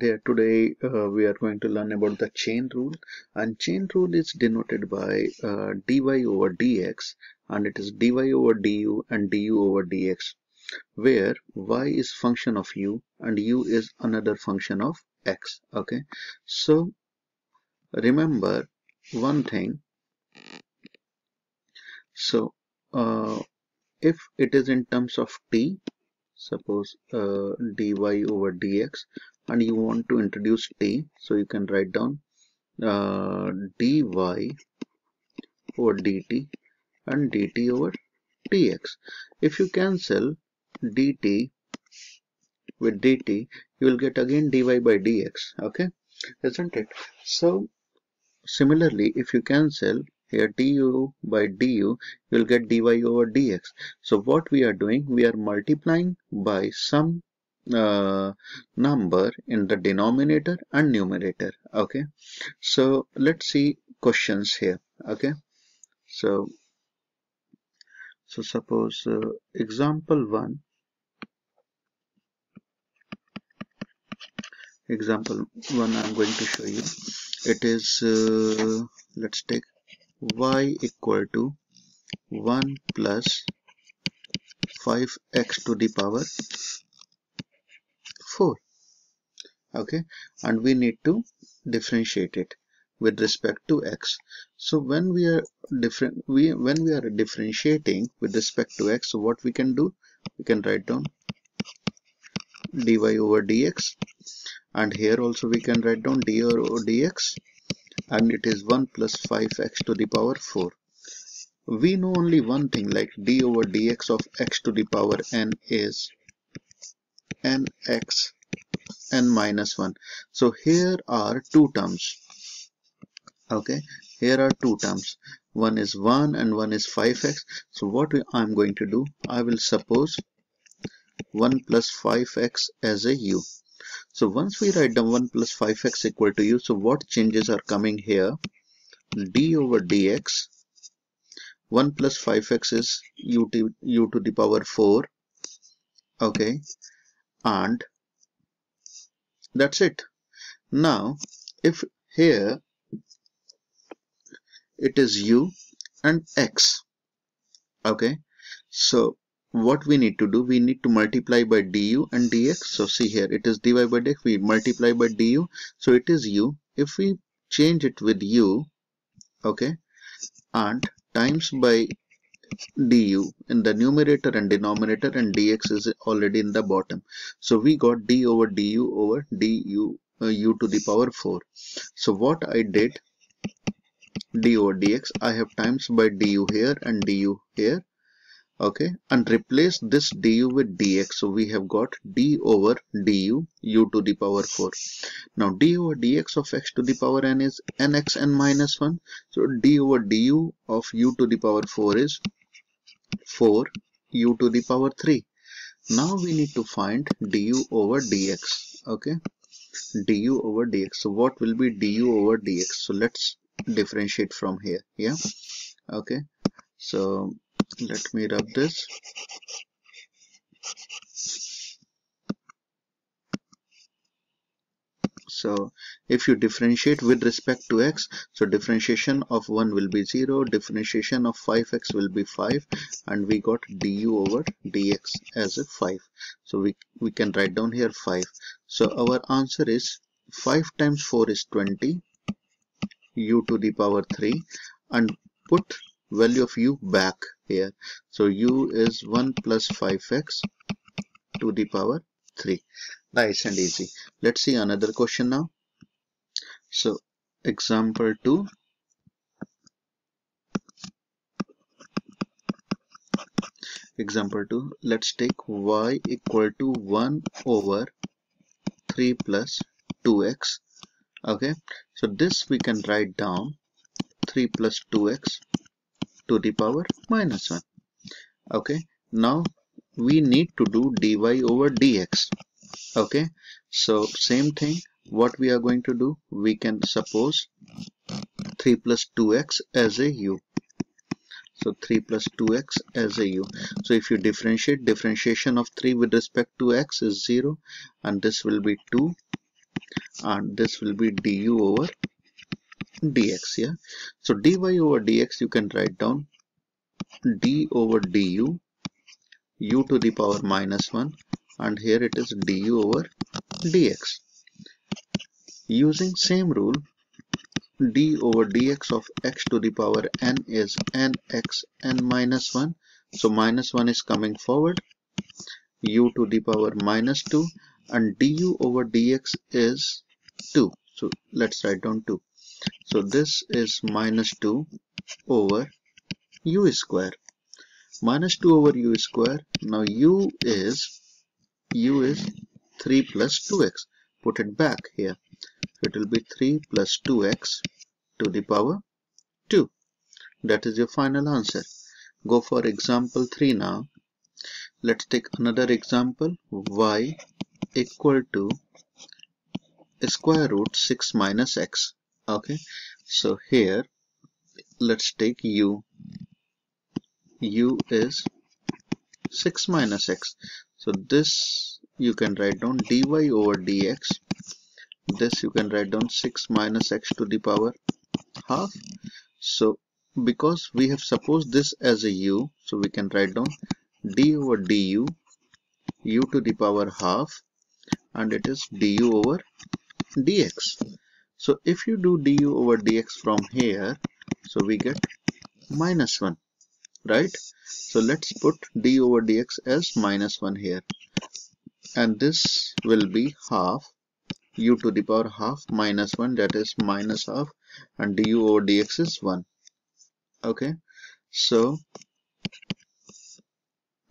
There, today uh, we are going to learn about the chain rule. And chain rule is denoted by uh, dy over dx and it is dy over du and du over dx where y is function of u and u is another function of x okay? So remember one thing. So uh, if it is in terms of t suppose uh, dy over dx and you want to introduce t so you can write down uh, dy over dt and dt over dx if you cancel dt with dt you will get again dy by dx okay? Isn't it? So similarly if you cancel here du by du you will get dy over dx. So what we are doing we are multiplying by some uh, number in the denominator and numerator okay? So let's see questions here okay? So so suppose uh, example 1 example 1 I'm going to show you. It is uh, let's take y equal to 1 plus 5x to the power 4 okay? And we need to differentiate it with respect to x. So when we are different we when we are differentiating with respect to x so what we can do? We can write down dy over dx and here also we can write down dy over dx. And it is 1 plus 5x to the power 4 we know only one thing like d over dx of x to the power n is nx n minus 1 so here are two terms. Okay here are two terms. One is 1 and one is 5x so what I'm going to do I will suppose 1 plus 5x as a u so once we write down 1 plus 5x equal to u so what changes are coming here? D over dx 1 plus 5x is u to, u to the power 4 okay? And that's it. Now if here it is u and x okay? So what we need to do we need to multiply by du and dx. So see here it is dy by dx we multiply by du. So it is u. If we change it with u okay and times by du in the numerator and denominator and dx is already in the bottom. So we got d over du over du uh, u to the power 4 so what i did d over dx i have times by du here and du here okay and replace this du with dx. So we have got d over du u to the power 4 now d over dx of x to the power n is nx n minus 1 so d over du of u to the power 4 is 4 u to the power 3 now we need to find du over dx. Okay du over dx. So what will be du over dx? So let's differentiate from here. Yeah. Okay. So let me rub this. So if you differentiate with respect to x so differentiation of 1 will be 0 differentiation of 5x will be 5 and we got du over dx as a 5 so we we can write down here 5 so our answer is 5 times 4 is 20 u to the power 3 and put value of u back here. So u is 1 plus 5x to the power 3 nice and easy. Let's see another question now. So example 2 example 2 let's take y equal to 1 over 3 plus 2x okay. So this we can write down 3 plus 2x to the power minus 1 okay now we need to do dy over dx. Okay so same thing what we are going to do we can suppose 3 plus 2x as a u. So 3 plus 2x as a u. So if you differentiate differentiation of 3 with respect to x is 0 and this will be 2 and this will be du over dx yeah? So dy over dx you can write down. D over du u to the power minus 1 and here it is du over dx. Using same rule d over dx of x to the power n is nx n minus 1 so minus 1 is coming forward u to the power minus 2 and du over dx is 2 so let's write down 2 so this is minus 2 over u square. Minus 2 over u square. Now u is u is 3 plus 2x put it back here. It will be 3 plus 2x to the power 2 that is your final answer. Go for example 3 now. Let's take another example. y equal to square root 6 minus x okay. So here let's take u. u is 6 minus x. So this you can write down dy over dx. This you can write down 6 minus x to the power half. So because we have supposed this as a u so we can write down d over du u to the power half and it is du over dx so if you do du over dx from here so we get minus 1 right? So let's put d over dx as minus 1 here. And this will be half u to the power half minus 1 that is minus half and du over dx is 1 okay? So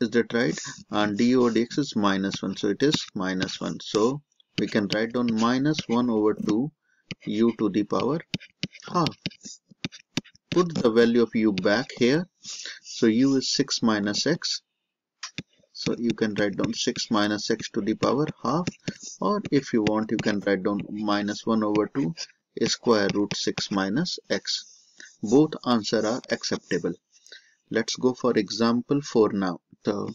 is that right? And du over dx is minus 1 so it is minus 1 so we can write down minus 1 over 2 u to the power half put the value of u back here so u is 6 minus x so you can write down 6 minus x to the power half or if you want you can write down minus 1 over 2 square root 6 minus x. Both answer are acceptable. Let's go for example 4 now. So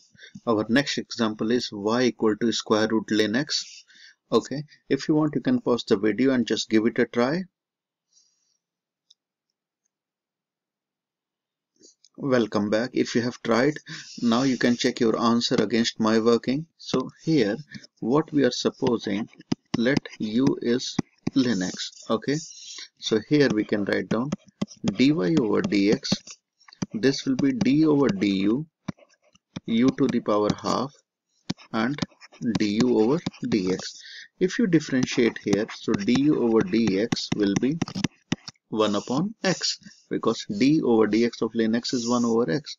our next example is y equal to square root ln x. Okay, if you want you can pause the video and just give it a try. welcome back. If you have tried now you can check your answer against my working. So here what we are supposing let u is ln x okay. So here we can write down dy over dx. This will be d over du u to the power half and du over dx if you differentiate here so du over dx will be 1 upon x because d over dx of ln x is 1 over x.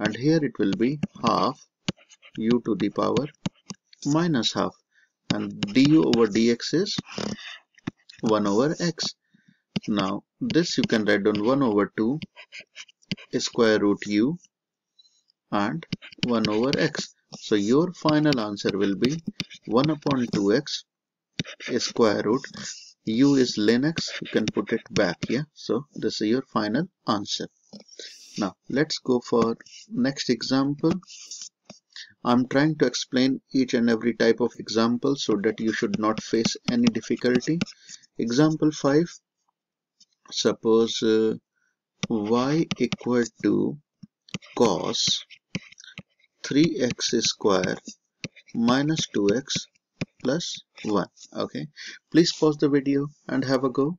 And here it will be half u to the power minus half and du over dx is 1 over x. Now this you can write down 1 over 2 square root u and 1 over x. So your final answer will be 1 upon 2x square root. U is ln x you can put it back yeah so this is your final answer. Now let's go for next example. I'm trying to explain each and every type of example so that you should not face any difficulty. Example 5 suppose uh, y equal to cos 3x square minus 2x plus 1 okay? Please pause the video and have a go.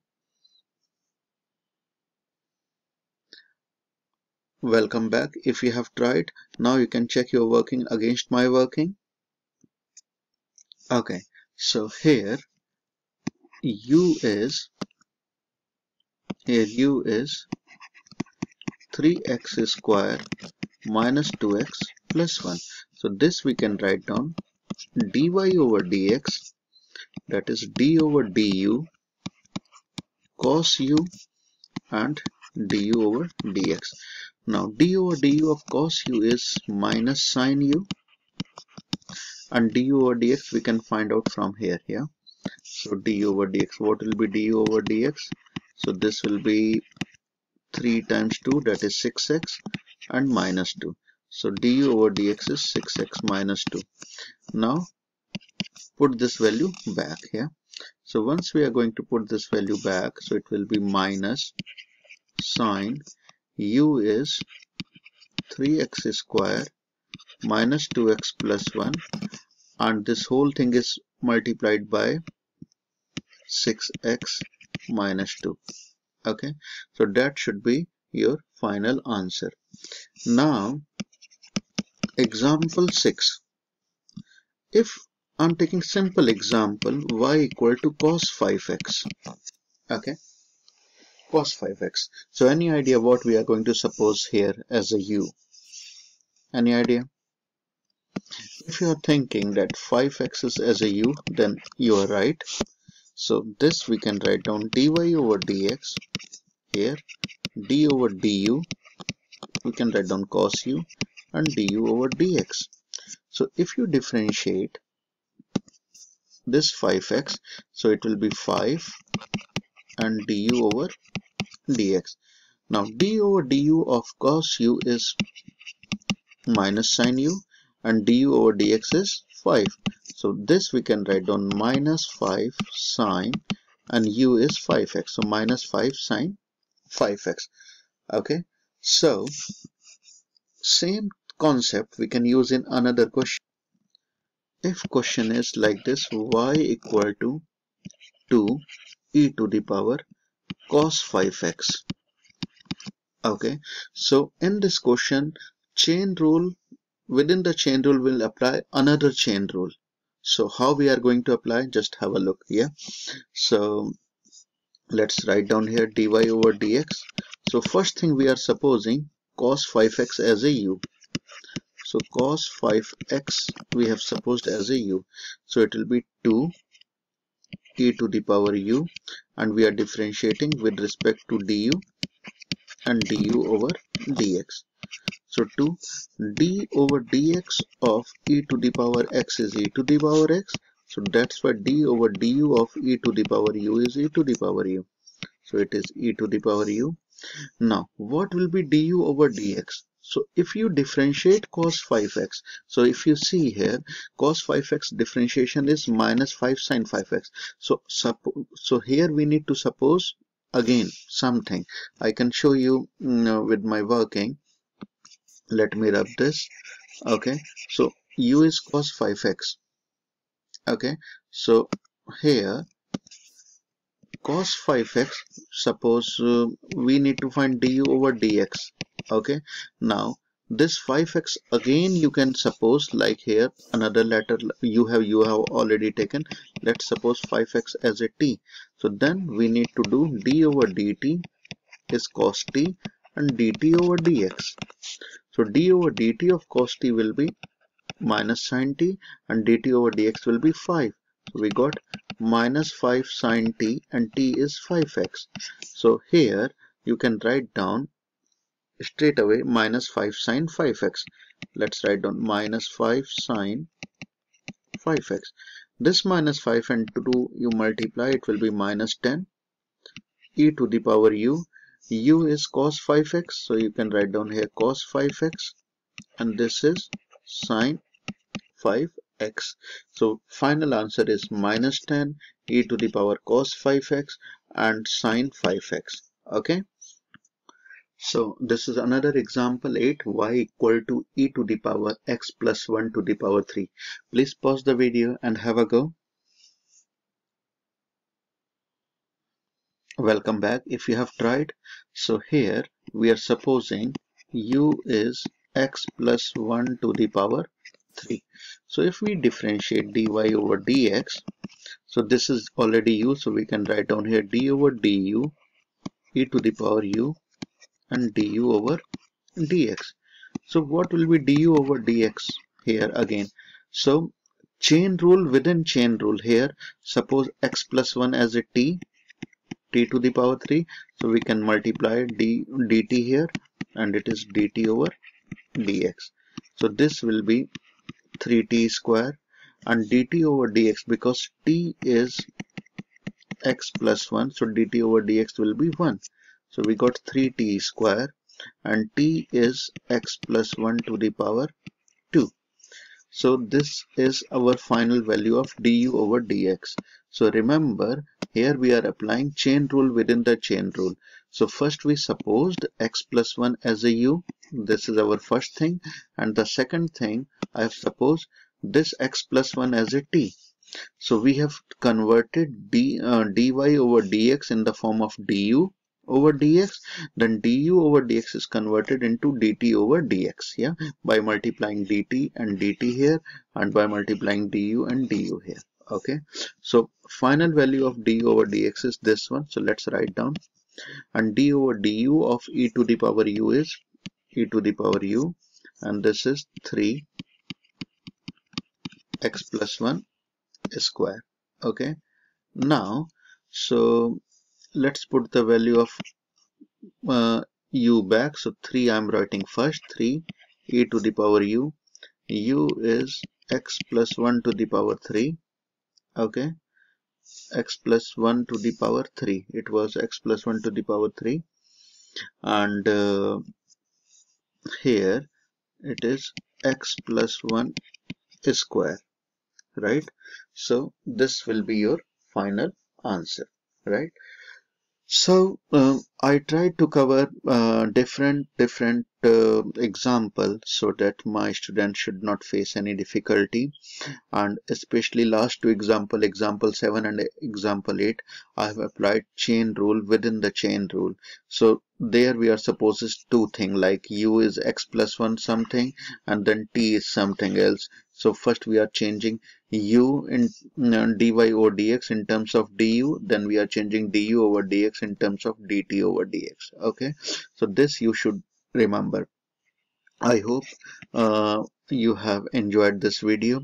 Welcome back. If you have tried now you can check your working against my working. Okay so here u is here u is 3x square minus 2x plus 1 so this we can write down dy over dx that is d over du cos u and du over dx. Now d over du of cos u is minus sine u and du over dx we can find out from here yeah? So d over dx what will be du over dx? So this will be 3 times 2 that is 6x and minus 2 so du over dx is 6x minus 2 now put this value back here. So once we are going to put this value back so it will be minus sine u is 3x square minus 2x plus 1 and this whole thing is multiplied by 6x minus 2 okay? So that should be your final answer. Now example 6 if I'm taking simple example y equal to cos 5x okay? Cos 5x so any idea what we are going to suppose here as a u? Any idea? If you are thinking that 5x is as a u then you are right. So this we can write down dy over dx here d over du. We can write down cos u and du over dx so if you differentiate this 5x so it will be 5 and du over dx now d over du of cos u is minus sine u and du over dx is 5 so this we can write down minus 5 sine and u is 5x. So minus 5 sine 5x. Okay. So same concept we can use in another question. If question is like this y equal to 2 e to the power cos 5x. Okay. So in this question chain rule within the chain rule will apply another chain rule so how we are going to apply just have a look here so let's write down here dy over dx so first thing we are supposing cos 5x as a u so cos 5x we have supposed as a u so it will be 2 e to the power u and we are differentiating with respect to du and du over dx so 2 d over dx of e to the power x is e to the power x. So that's why d over du of e to the power u is e to the power u. So it is e to the power u. Now what will be du over dx? So if you differentiate cos 5x, so if you see here, cos 5x differentiation is minus 5 sine 5x. So, so here we need to suppose again something. I can show you, you mm, know, with my working. Let me rub this. Okay. So u is cos 5x okay. So here cos 5x suppose uh, we need to find du over dx okay now this 5x again you can suppose like here another letter you have you have already taken let's suppose 5x as a t so then we need to do d over dt is cos t and dt over dx so d over dt of cos t will be minus sine t and dt over dx will be 5. So we got minus 5 sine t and t is 5x. So here you can write down straight away minus 5 sine 5x. Let's write down minus 5 sine 5x. This minus 5 and 2 you multiply it will be minus 10 e to the power u. U is cos 5x so you can write down here cos 5x and this is sine 5x so final answer is minus 10 e to the power cos 5x and sine 5x okay so this is another example 8 y equal to e to the power x plus 1 to the power 3 please pause the video and have a go. Welcome back. If you have tried so here we are supposing u is x plus 1 to the power 3 so if we differentiate dy over dx so this is already u so we can write down here d over du e to the power u and du over dx. So what will be du over dx here again? So chain rule within chain rule here. Suppose x plus 1 as a t t to the power 3 so we can multiply d dt here and it is dt over dx. So this will be 3t square and dt over dx because t is x plus 1 so dt over dx will be 1 so we got 3t square and t is x plus 1 to the power 2 so this is our final value of du over dx so remember here we are applying chain rule within the chain rule. So first we supposed x plus 1 as a u. This is our first thing. And the second thing I have supposed this x plus 1 as a t. So we have converted d, uh, dy over dx in the form of du over dx then du over dx is converted into dt over dx yeah by multiplying dt and dt here and by multiplying du and du here okay. So final value of du over dx is this one so let's write down. And d over du of e to the power u is e to the power u and this is 3 x plus 1 square okay. Now so let's put the value of uh, u back. So 3 I'm writing first. 3 e to the power u. u is x plus 1 to the power 3 okay. x plus 1 to the power 3 it was x plus 1 to the power 3 and uh, here it is x plus 1 square. Right? So this will be your final answer. Right so uh, I tried to cover uh, different different uh, example so that my students should not face any difficulty. And especially last two example example 7 and example 8 I have applied chain rule within the chain rule. So there we are supposed two thing like u is x plus 1 something and then t is something else so first we are changing u in uh, dy over dx in terms of du, then we are changing du over dx in terms of dt over dx. Okay, so this you should remember. I hope uh, you have enjoyed this video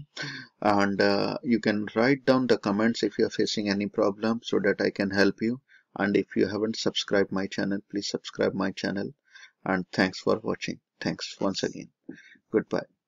and uh, you can write down the comments if you are facing any problem so that I can help you. And if you haven't subscribed my channel please subscribe my channel. And thanks for watching. Thanks once again. Goodbye